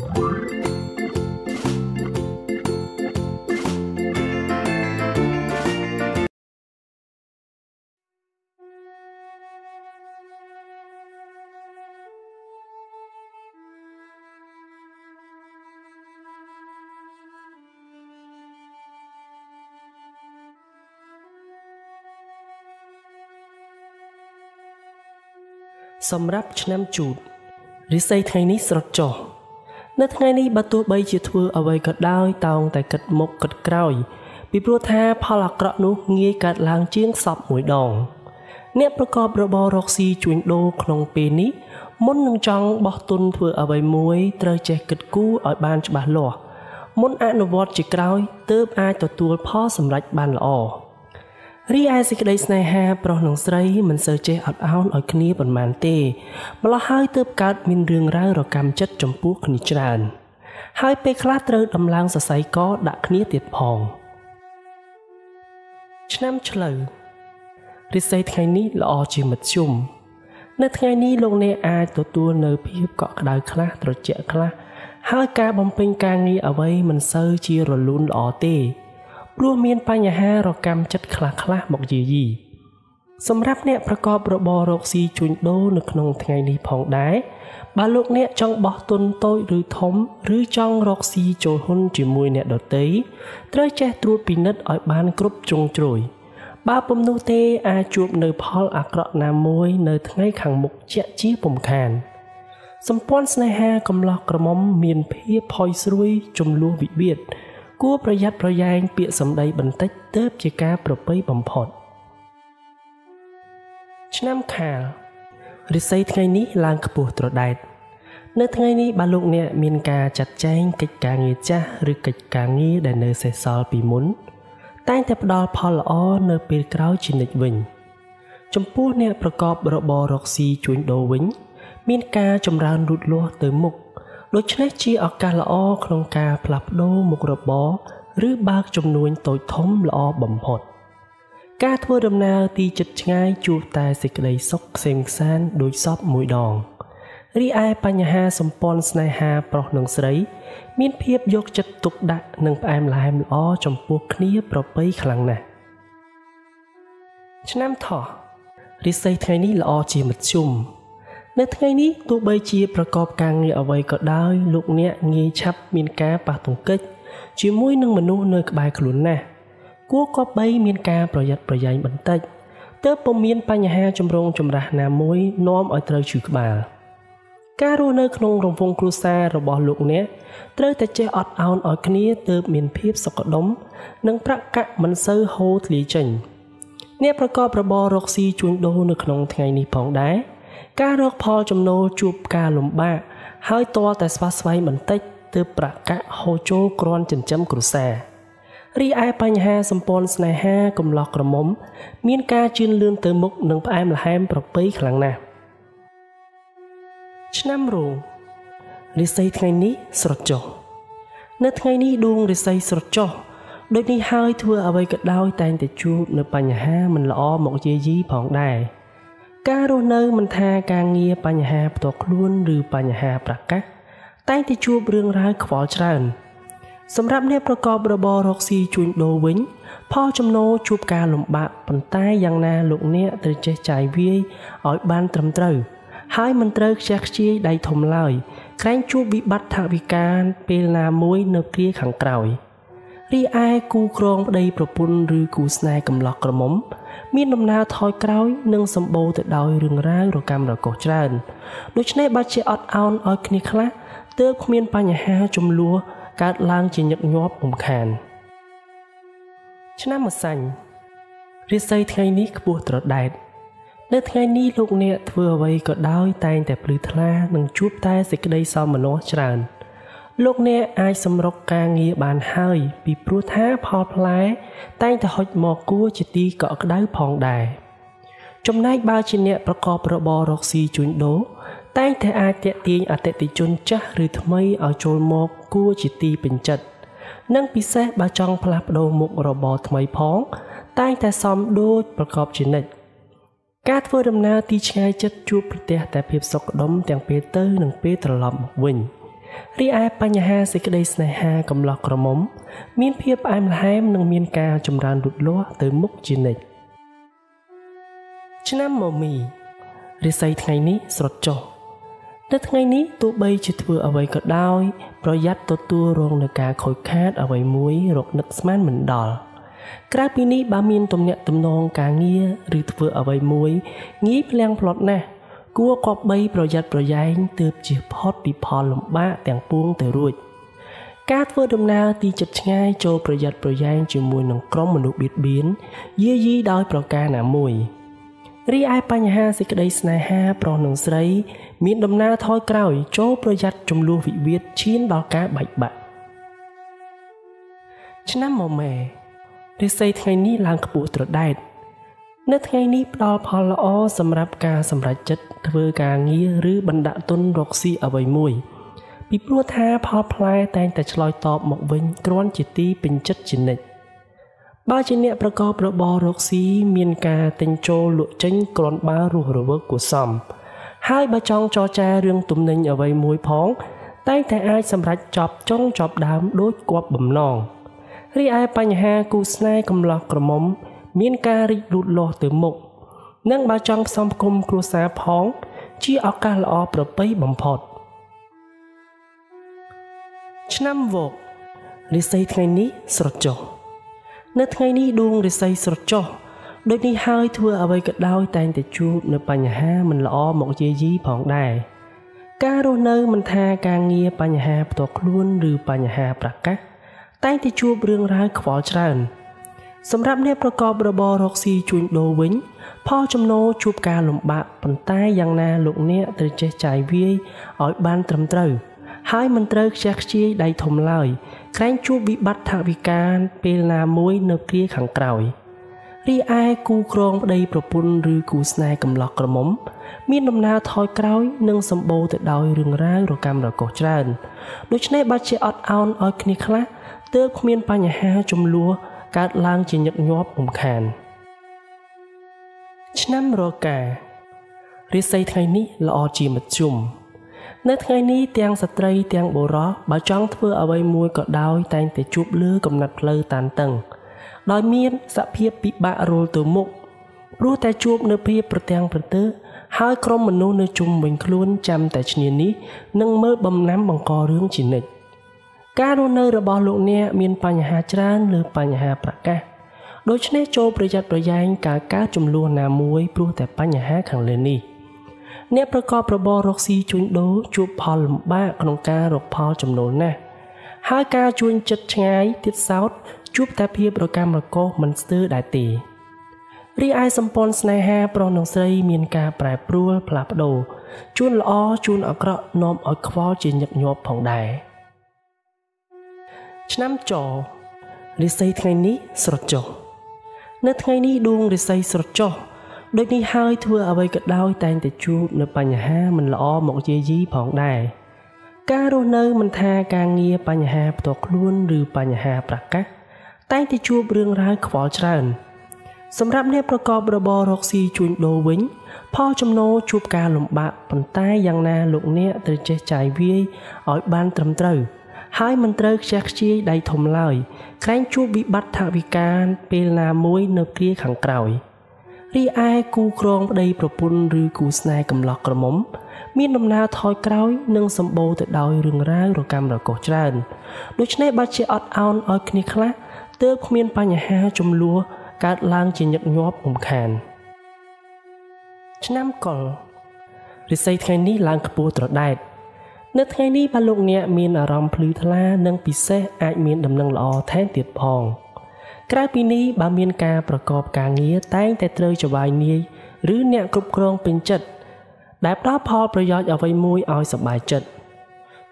សម្រាប់ឆ្នាំជូតរិស័យថ្ងៃនេះស្រត់ចុះ នៅថ្ងៃនេះបើទោះបីជាធ្វើអ្វីក៏ដោយតោងតែគិតមុខគិតក្រោយ ពីព្រោះថាផលអាក្រក់នោះងាយកើតឡើងជាងសពមួយដង អ្នកប្រកបរបររកស៊ីជួញដូរក្នុងពេលនេះមុននឹងចង់បោះទុនធ្វើអ្វីមួយត្រូវចេះគិតគូរឲ្យបានច្បាស់លាស់មុនអនុវត្តជាក្រោយទើបអាចទទួលផលសម្រេចបានល្អ រីឯសេចក្តីស្នេហាប្រុសនិងស្រីមិនសូវចេះអត់ឱនឲ្យគ្នាប៉ុន្មានទេម្ល៉េះហើយទើបកើតមានរឿងរ៉ាវរកម្មចិត្តចំពោះគ្នាច្រើន ហើយពេលខ្លះត្រូវដំឡើងសរសៃកដាក់គ្នាទៀតផងឆ្នាំឆ្លូវរិស័យថ្ងៃនេះល្អជាមធ្យមនៅថ្ងៃនេះលោកអ្នកអាចទទួលនៅភាពកក់ក្ដៅខ្លះត្រជាក់ខ្លះហើយការបំពេញការងារអ្វីមិនសូវជារលូនល្អទេ ព្រោះមានបញ្ហារកម្មចិត្តខ្លះខ្លះមកយាយីសម្រាប់អ្នកប្រកបរបររកស៊ីជួញដូរនៅក្នុងថ្ងៃនេះផងដែរបើលោកអ្នកចង់បោះទុនតូចឬធំ ឬចង់រកស៊ីចូលហ៊ុនជាមួយអ្នកដទៃត្រូវចេះត្រួតពិនិត្យឲ្យបានគ្រប់ជ្រុងជ្រោយបើពុំនោះទេអាចជួបនៅផលអាក្រក់ណាមួយនៅថ្ងៃខាងមុខជាក់ជាពុំខាន សម្ព័ន្ធស្នេហាកំឡោះក្រមុំមានភាពផុយស្រួយចំនួនវិវាទ គួរប្រយ័ត្នប្រយែងពាក្យសម្ដីបន្តិចទើបជាការប្រពៃបំផុតឆ្នាំខាលរិស័យថ្ងៃនេះឡើងខ្ពស់ត្រដែតនៅថ្ងៃនេះបើលោកអ្នកមានការចាត់ចែងកិច្ចការងារចាស់ឬកិច្ចការងារដែលនៅសេសសល់ពីមុន តែងតែផ្ដល់ផលល្អនៅពេលក្រោយជានិច្ចវិញ ចំពោះអ្នកប្រកបរបររកស៊ីជួញដូរវិញ មានការចម្រើនលូតលាស់ទៅមុខ ដូច្នេះជាឱកាសល្អក្នុងការផ្លាស់ប្ដូរមុខរបរឬបើកចំនួនតូចធំល្អបំផុត ការធ្វើដំណើរទីជិតឆ្ងាយជួបតែសេចក្តីសុខក្សេមក្សាន្តដោយសពមួយដងរីឯបញ្ហាសម្ព័ន្ធស្នេហាប្រុសនិងស្រី មានភាពយកចិត្តទុកដាក់និងផ្អែមល្ហែមល្អចំពោះគ្នាប្រពៃខ្លាំងណាស់ឆ្នាំថោះរិស័យថ្ងៃនេះល្អជាមធ្យម នៅថ្ងៃនេះទោះបីជាប្រកបការងារអ្វីក៏ដោយលោកអ្នកងាយឆាប់មានការប៉ះទង្គិចជាមួយនឹងមនុស្សនៅក្បែរខ្លួនណាស់គួរក៏បីមានការប្រយ័ត្នប្រយែងបន្តិចទើបពុំមានបញ្ហាចម្រូងចម្រាសណាមួយនាំឲ្យត្រូវឈឺក្បាលការរស់នៅក្នុងរង្វង់គ្រួសាររបស់លោកអ្នកត្រូវតែចេះអត់ឱនឲ្យគ្នាទើបមានភាពសុខដុមនិងប្រាក់កាក់មិនសូវហូរធ្លាយចេញអ្នកប្រកបរបររកស៊ីជួញដូរនៅក្នុងថ្ងៃនេះផងដែរ ការរកផលចំណូលជួបការលំបាកហើយតតែស្វាស្វែងបន្តិចទើបប្រកាសហូរចូលគ្រាន់ចិញ្ចឹមគ្រួសាររីឯបញ្ហាសម្ព័ន្ធស្នេហាកំឡោះក្រមុំ មានការជឿនលឿនទៅមុខនិងផ្អែមល្ហែមប្រពៃខ្លាំងណាស់ឆ្នាំរោងរិស័យថ្ងៃនេះស្រត់ចុះនៅថ្ងៃនេះដួងរិស័យស្រត់ចុះដូចនេះហើយធ្វើអ្វីក៏ដោយតែងតែជួបនៅបញ្ហាមិនល្អមកយាយីផងដែរ ការរស់នៅមិនថាការងារបញ្ហាផ្ទាល់ខ្លួនឬបញ្ហាប្រកាសតែងតែជួបរឿងរ៉ាវខ្វល់ច្រើនសម្រាប់អ្នកប្រកបរបររកស៊ីជួញដូរវិញផលចំណូលជួបការលំបាកប៉ុន្តែយ៉ាងណាលោកអ្នកត្រូវចេះចាយវាយឲ្យបានត្រឹមត្រូវ ហើយមិនត្រូវខ្ជះខ្ជាយដៃធំឡើយក្រែងជួបវិបត្តិថវិកាពេលណាមួយនៅគ្រាខាងក្រោយ រីឯគូក្រងប្តីប្រពន្ធឬគូស្នេហ៍កំឡោះក្រមុំ មានដំណើរថយក្រោយនិងសម្បូរទៅដោយរឿងរ៉ាវរកម្មរកុសច្រើនដូច្នេះបើជាអត់ឱនឲ្យគ្នាខ្លះទើបគ្មានបញ្ហាចំនួនកើតឡើងជាញឹកញាប់រំខានឆ្នាំម្សាញ់រិស័យថ្ងៃនេះខ្ពស់ត្រដែតនៅថ្ងៃនេះលោកអ្នកធ្វើអ្វីក៏ដោយតែងតែភ្លឺថ្លានិងជួបតែសេចក្តីសោមនស្សច្រើន លោកអ្នកអាចសម្រុកការងារបានហើយ ពីព្រោះថាផលផ្លែ តែងតែហុចមកគួរជាទីកក់ក្ដៅផងដែរចំណែកបើជាអ្នកប្រកបរបររកស៊ីជួញដូរតែងតែអាចតាក់ទាញអតិថិជនចាស់ឬថ្មីឲ្យចូលមកគួរជាទីពេញចិត្តនិងពិសេសបើចង់ផ្លាស់ប្ដូរមុខរបរថ្មីផង តែងតែសមដូចប្រកបជានិច្ចការធ្វើដំណើរទីឆ្ងាយចិត្តជួបប្រទះតែភាពសុខដុមទាំងពេលទៅនិងពេលត្រឡប់មកវិញ រីឯបញ្ហាសេចក្តីស្នេហាកំឡោះក្រមុំ មានភាពផ្អែមល្ហែមនិងមានការចម្រើនលូតលាស់ទៅមុខជានិច្ចឆ្នាំមមីរិស័យថ្ងៃនេះស្រត់ចុះនៅថ្ងៃនេះទោះបីជាធ្វើអ្វីក៏ដោយ ប្រយ័ត្នទទួលរងនឹងការខូចខាតអ្វីមួយរកនឹកស្មានមិនដល់ក្រៅពីនេះបើមានទំនាក់ទំនងការងារឬធ្វើអ្វីមួយងាយភ្លៀងផ្លត់ណាស់ គួរគប្បីប្រយ័ត្នប្រយែងទើបជៀសផុតពីផលលំបាកទាំងពួងទៅរួចការធ្វើដំណើរទីជិតឆ្ងាយចូលប្រយ័ត្នប្រយែងជាមួយនឹងក្រុមមនុស្សបៀតបៀនយាយីដោយប្រការណាមួយរីឯបញ្ហាសេចក្តីស្នេហាប្រុសនិងស្រី មានដំណើរថយក្រោយចូលប្រយ័ត្នចំនួនវិវាទឈានដល់ការបែកបាក់ឆ្នាំមកម៉ែរិស័យថ្ងៃនេះឡើងខ្ពស់ត្រដែត នៅថ្ងៃនេះផ្ដល់ផលល្អសម្រាប់ការសម្រេចចិត្តធ្វើការងារឬបណ្ដាក់ទុនរកស៊ីអ្វីមួយពីព្រោះថាផលផ្លែតែងតែឆ្លើយតបមកវិញគ្រាន់ជាទីពេញចិត្តជានិច្ចបើជាអ្នកប្រកបរបររកស៊ីមានការទិញចូលលក់ចេញគ្រាន់បើរស់រវើកគួសមហើយបើចង់ចរចារឿងទំនិញអ្វីមួយផងតែងតែអាចសម្រេចចប់ចុងចប់ដើមដូចគប់បំណងរីឯបញ្ហាគូស្នេហ៍កំឡោះក្រមុំ មានការរីកលូតលាស់ទៅមុខនិងបើចង់ផ្សំផ្គុំគ្រួសារផង ជាឱកាសល្អប្រពៃបំផុតឆ្នាំវករិស័យថ្ងៃនេះស្រចុះនៅថ្ងៃនេះដួងរិស័យស្រចុះដូចនេះហើយធ្វើអ្វីក៏ដោយតែងតែជួបនៅបញ្ហាមិនល្អមកយាយីផងដែរការរស់នៅមិនថាការងារបញ្ហាផ្ទាល់ខ្លួនឬបញ្ហាប្រកាសតែងតែជួបរឿងរ៉ាវខ្វល់ច្រើន សម្រាប់អ្នកប្រកបរបររកស៊ីជួញដូរវិញផលចំណូលជួបការលំបាកប៉ុន្តែយ៉ាងណាលោកអ្នកត្រូវចេះចាយវាយឲ្យបានត្រឹមត្រូវ ហើយមិនត្រូវខ្ជះខ្ជាយដៃធំឡើយក្រែងជួបវិបត្តិថវិកាពេលណាមួយនៅគ្រាខាងក្រោយរីឯគូក្រងប្តីប្រពន្ធឬគូស្នេហ៍កំឡោះក្រមុំ មានដំណើរថយក្រោយនិងសម្បូរទៅដោយរឿងរ៉ាវរកាំរកុសច្រើនដូច្នេះបើជាអត់ឱនឲ្យគ្នាខ្លះទើបគ្មានបញ្ហាចំនួន កើតឡើងជាញឹកញាប់រំខាន ឆ្នាំរការិស័យថ្ងៃនេះល្អជាមធ្យមនៅថ្ងៃនេះទាំងស្ត្រីទាំងបុរសបើចង់ធ្វើអ្វីមួយក៏ដោយតែងតែជួបលើកំណត់ផ្លូវតានតឹង ដោយមានសភាពពិបាករលទៅមុខព្រោះតែជួបនៅភាពប្រទាំងប្រទើហើយក្រុមមនុស្សនៅជុំវិញខ្លួនចាំតែឈ្នានេះនឹងមើលបំណាំបង្ករឿងជានិច្ច ការរស់នៅរបស់លោកអ្នកមានបញ្ហាច្រើនលើបញ្ហាប្រកាសដូច្នេះចូលប្រយ័ត្នប្រយែងការកើតចំនួនណាមួយព្រោះតែបញ្ហាខាងលើនេះអ្នកប្រកបរបររកស៊ីជួញដូរជួបផលលំបាកក្នុងការរកផលចំណូលណាស់ហើយការជួញចិត្តឆ្ងាយទៀតសោតជួបតែភាពរកម្មរកោសមិនស្ទើរដែរទេរីឯសម្ព័ន្ធស្នេហាប្រុសនិងស្រីមានការប្រែប្រួលផ្លាស់ប្ដូរជួនល្អជួនអាក្រក់នាំឲ្យខ្វល់ជាញឹកញាប់ផងដែរ។ ឆ្នាំចរិស័យថ្ងៃនេះស្រចុះនៅថ្ងៃនេះដួងរិស័យស្រចុះដូចនេះហើយធ្វើអ្វីក៏ដោយតែងតែជួបនៅបញ្ហាមិនល្អមកយាយីផងដែរការរស់នៅមិនថាការងារបញ្ហាផ្ទាល់ខ្លួនឬបញ្ហាប្រកាសតែងតែជួបរឿងរ៉ាវខ្វល់ច្រើនសម្រាប់អ្នកប្រកបរបររកស៊ីជួញដូរវិញផលចំណូលជួបការលំបាកប៉ុន្តែយ៉ាងណាលោកអ្នកត្រូវចេះចាយវាយឲ្យបានត្រឹមត្រូវ ហើយមិនត្រូវខ្ជះខ្ជាយដៃធំឡើយក្រែងជួបវិបត្តិថវិកាពេលណាមួយនៅគ្រាខាងក្រោយរីឯគូក្រងប្តីប្រពន្ធឬគូស្នេហ៍កំឡោះក្រមុំ មានដំណើរថយក្រោយនិងសម្បូរទៅដោយរឿងរ៉ាវរកម្មរកុសច្រើនដូច្នេះបើជាអត់ឱនឲ្យគ្នាខ្លះទើបគ្មានបញ្ហាចំនួនកើតឡើងជាញឹកញាប់រំខានឆ្នាំកុលរិស័យថ្ងៃនេះឡើងខ្ពស់ត្រដែត នៅថ្ងៃនេះបើលោកអ្នកមានអារម្មណ៍ភ្លឺថ្លានិងពិសេសអាចមានដំណឹងល្អថែមទៀតផងក្រៅពីនេះបើមានការប្រកបការងារតែងតែត្រូវចវាយនាយឬអ្នកគ្រប់គ្រងពេញចិត្តដែលផ្ដល់ផលប្រយោជន៍អ្វីមួយឲ្យសប្បាយចិត្ត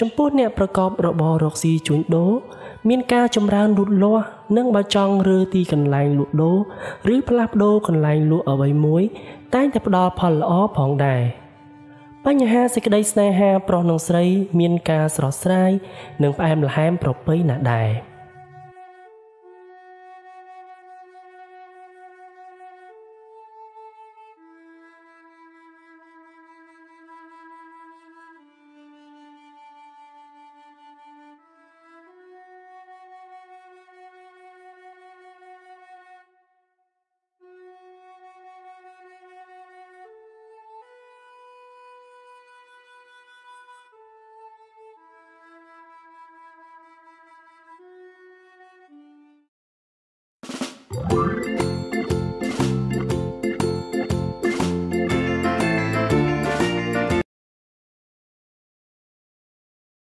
ចំពោះអ្នកប្រកបរបររកស៊ីជួញដូរមានការចម្រើនលូតលាស់និងបើចង់រើទីកន្លែងលក់ដូរឬផ្លាស់ប្ដូរកន្លែងលក់អ្វីមួយតែងតែផ្ដល់ផលល្អផងដែរ។ បញ្ហាសេចក្តីស្នេហាប្រុសនិងស្រី មានការស្រស់ស្រាយនិងផ្អែមល្ហែមប្រពៃណាស់ដែរ។